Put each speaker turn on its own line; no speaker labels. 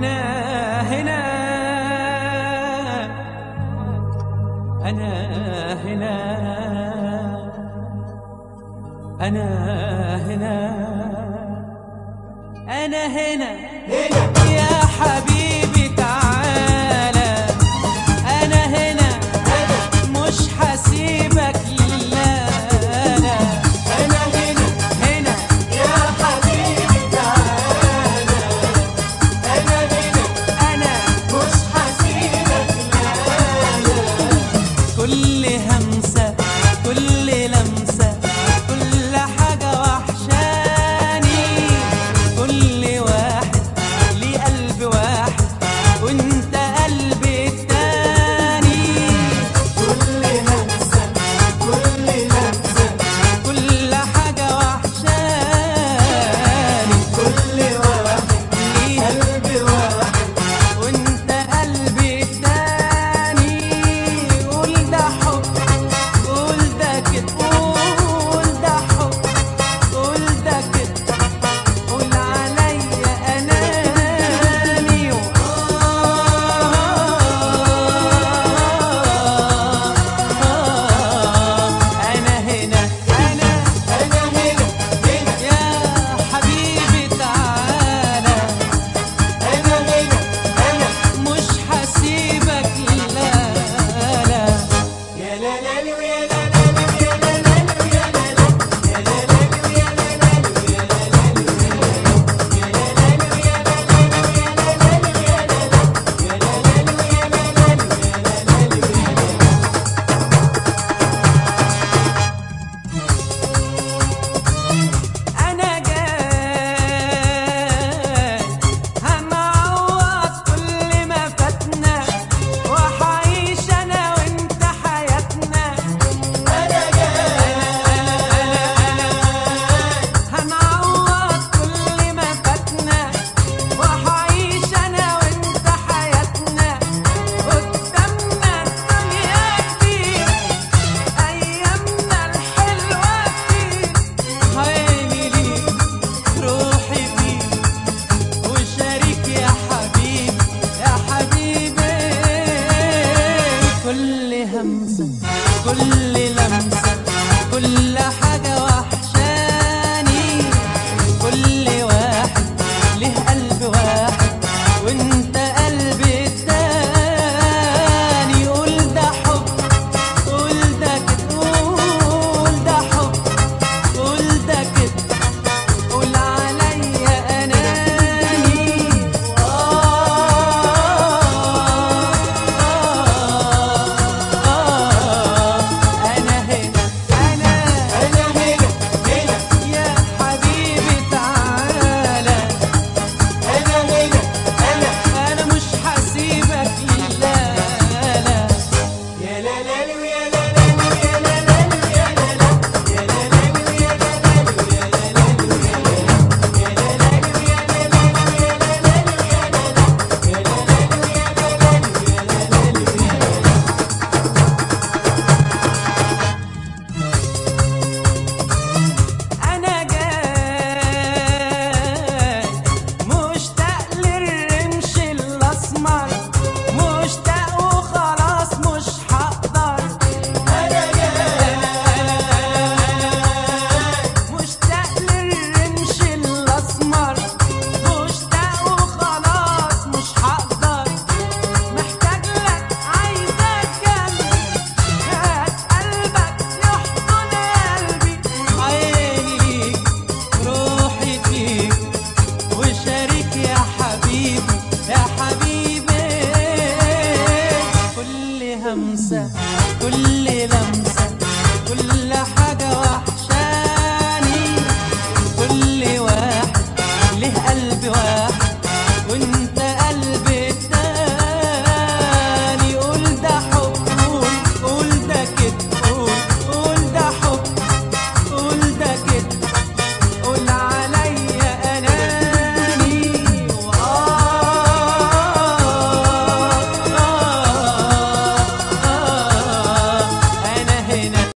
أنا هنا. أنا هنا. أنا هنا.
أنا هنا.
هنا.
يا